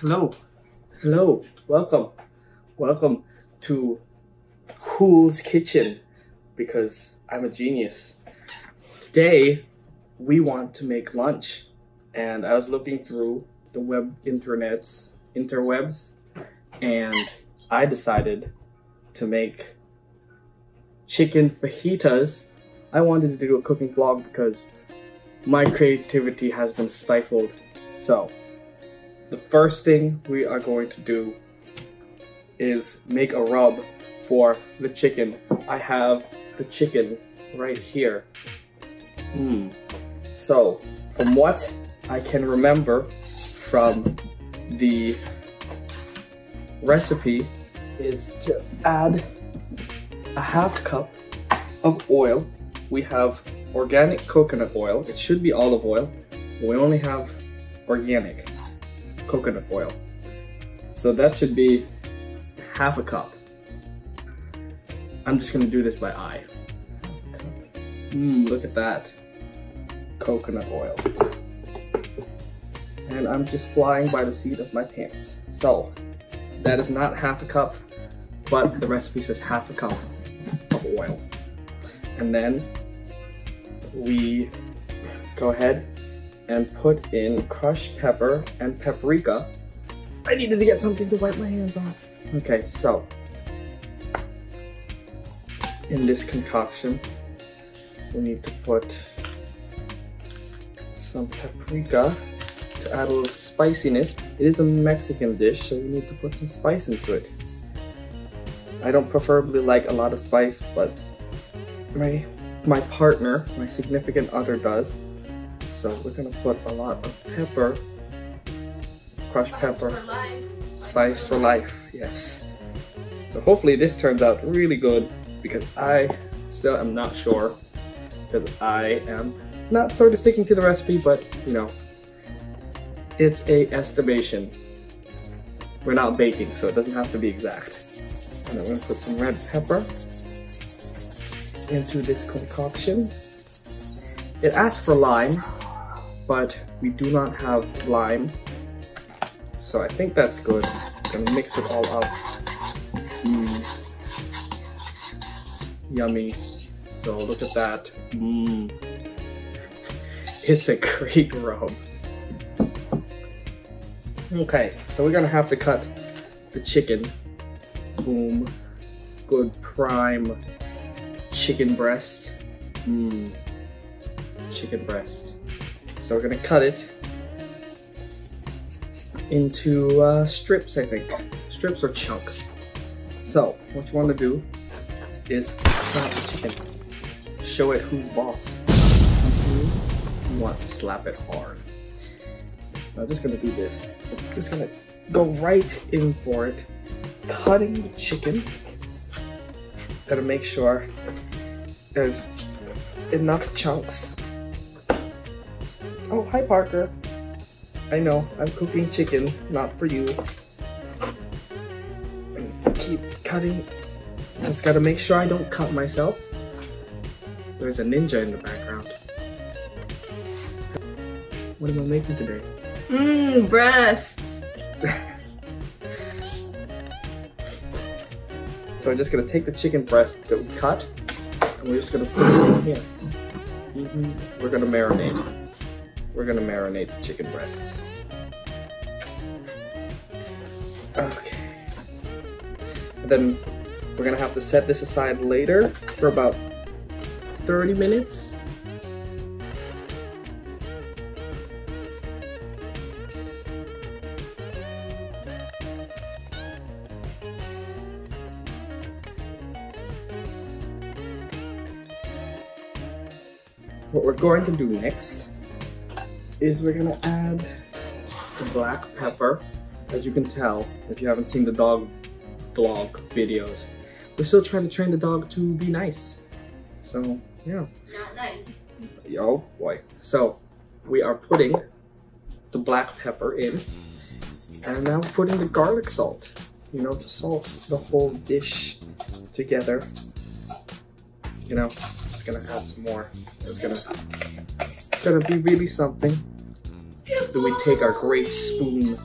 Hello. Hello. Welcome. Welcome to Hool's Kitchen because I'm a genius. Today, we want to make lunch. And I was looking through the web internets, interwebs, and I decided to make chicken fajitas. I wanted to do a cooking vlog because my creativity has been stifled. So, the first thing we are going to do is make a rub for the chicken. I have the chicken right here. Hmm. So, from what I can remember from the recipe is to add a half cup of oil. We have organic coconut oil. It should be olive oil. We only have organic coconut oil. So that should be half a cup. I'm just gonna do this by eye. Mmm, look at that. Coconut oil. And I'm just flying by the seat of my pants. So, that is not half a cup, but the recipe says half a cup of oil. And then we go ahead and put in crushed pepper and paprika. I needed to get something to wipe my hands on. Okay, so in this concoction, we need to put some paprika to add a little spiciness. It is a Mexican dish, so we need to put some spice into it. I don't preferably like a lot of spice, but my, my partner, my significant other does. So we're gonna put a lot of pepper, crushed Spice pepper, for life. spice for life, yes. So hopefully this turns out really good because I still am not sure because I am not sort of sticking to the recipe, but you know, it's a estimation. We're not baking, so it doesn't have to be exact. And I'm gonna put some red pepper into this concoction. It asks for lime, but we do not have lime. So I think that's good. Gonna mix it all up. Mm. Yummy. So look at that. Mmm. It's a great rub. Okay, so we're gonna have to cut the chicken. Boom. Good prime chicken breast. Mmm. Chicken breast. So we're gonna cut it into uh, strips, I think. Strips or chunks. So, what you want to do is slap the chicken. Show it who's boss. You want to slap it hard. I'm just gonna do this. I'm just gonna go right in for it. Cutting the chicken. Gotta make sure there's enough chunks. Oh, hi Parker. I know, I'm cooking chicken, not for you. And keep cutting. Just gotta make sure I don't cut myself. There's a ninja in the background. What am I making today? Mmm, breasts. So I'm just gonna take the chicken breast that we cut, and we're just gonna put it in here. Mhm. We're gonna marinate. We're gonna marinate the chicken breasts. Okay. And then we're gonna have to set this aside later for about 30 minutes. What we're going to do next is we're gonna add the black pepper. As you can tell, if you haven't seen the dog vlog videos, we're still trying to train the dog to be nice. So, yeah. Not nice. Oh boy. So, we are putting the black pepper in, and now putting the garlic salt, you know, to salt the whole dish together. You know, just gonna add some more. It's gonna, gonna be really something. Then we take our great spoon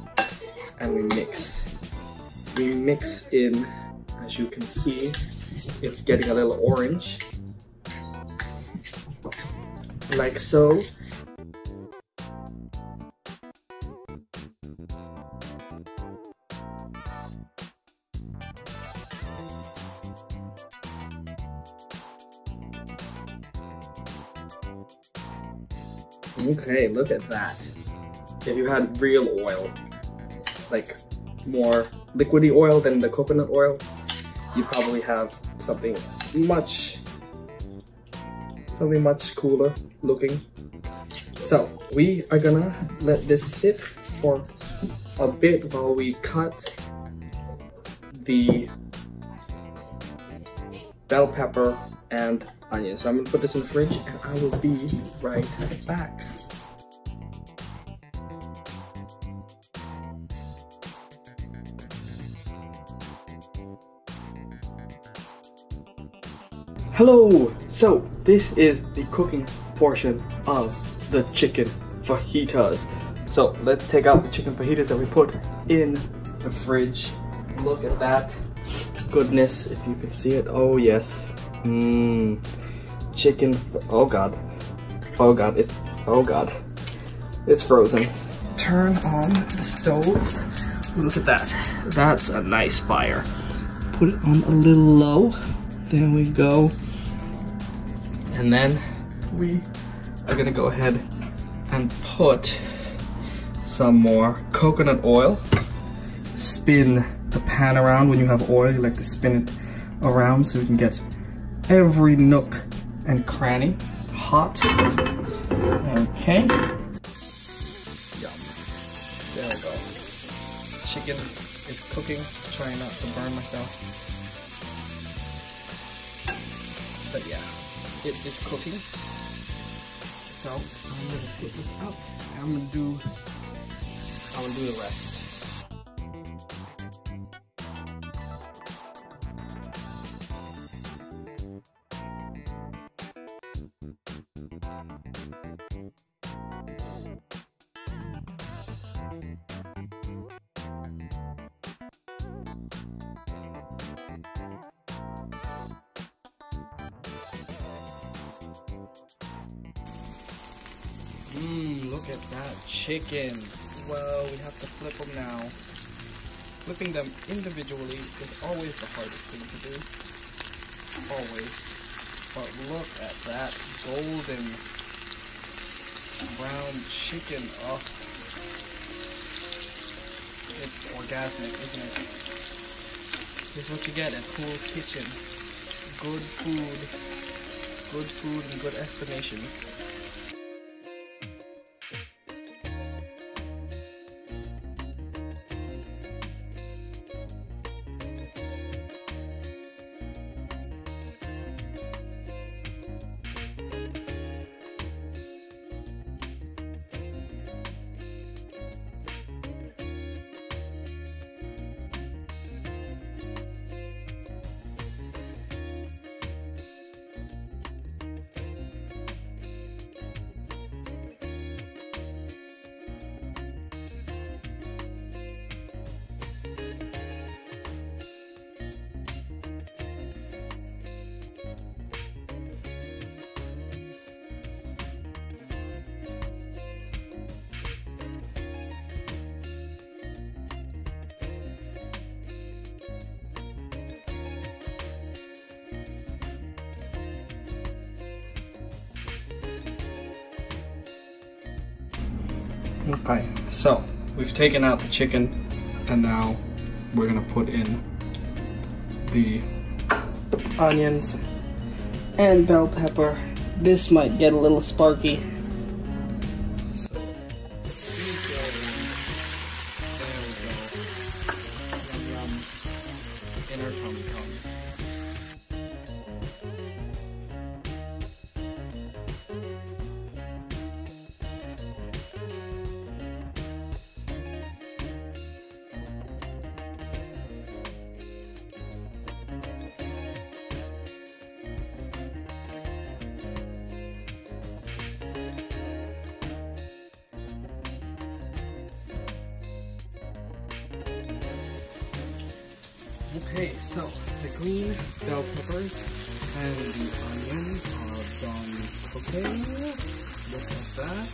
and we mix. We mix in, as you can see, it's getting a little orange. Like so. Okay, look at that. If you had real oil, like more liquidy oil than the coconut oil, you probably have something much, something much cooler looking. So we are gonna let this sit for a bit while we cut the bell pepper and onion. So I'm gonna put this in the fridge and I will be right back. Hello! So this is the cooking portion of the chicken fajitas. So let's take out the chicken fajitas that we put in the fridge. Look at that goodness, if you can see it. Oh yes. Mmm chicken. Oh god. Oh god. It's oh god. It's frozen. Turn on the stove. Look at that. That's a nice fire. Put it on a little low. There we go. And then we are gonna go ahead and put some more coconut oil. Spin the pan around when you have oil. You like to spin it around so you can get every nook and cranny. Hot. Okay. Yum. There we go. Chicken is cooking. Trying not to burn myself. But yeah, it is cooking. So I'm gonna put this up. I'm gonna do. I'm gonna do the rest. Mmm, look at that chicken. Well, we have to flip them now. Flipping them individually is always the hardest thing to do. Always. But look at that golden brown chicken. Oh. It's orgasmic, isn't it? This is what you get at Hool's Kitchen. Good food. Good food and good estimations. Okay, so we've taken out the chicken and now we're gonna put in the onions and bell pepper. This might get a little sparky. Okay, so the green bell peppers and the onions are done cooking. Look at that.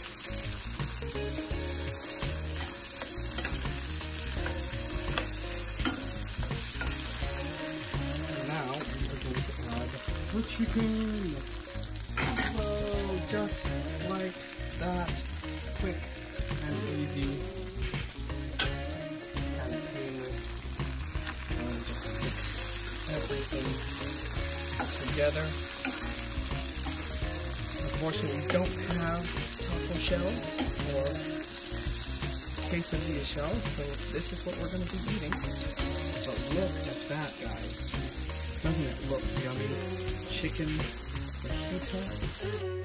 And now we're going to add the chicken. Oh, just like that. Quick and easy together. Unfortunately, we don't have taco shells or quesadilla shells, so this is what we're going to be eating. But look at that, guys. Doesn't it look yummy? Chicken fajita.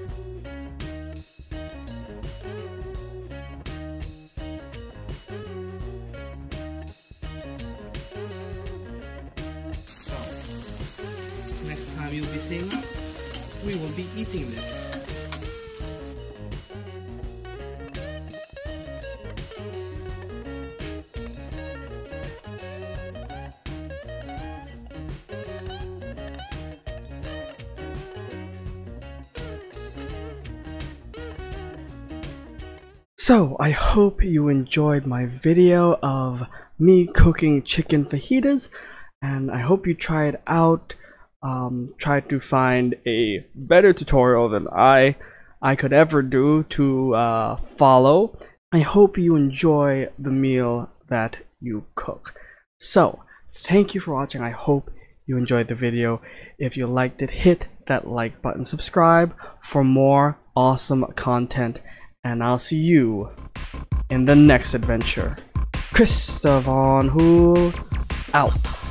We will be eating this. So, I hope you enjoyed my video of me cooking chicken fajitas, and I hope you try it out. Um, try to find a better tutorial than I I could ever do to uh, follow. I hope you enjoy the meal that you cook. So, thank you for watching. I hope you enjoyed the video. If you liked it, hit that like button, subscribe for more awesome content, and I'll see you in the next adventure. Christo von Hool out.